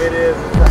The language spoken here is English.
it is.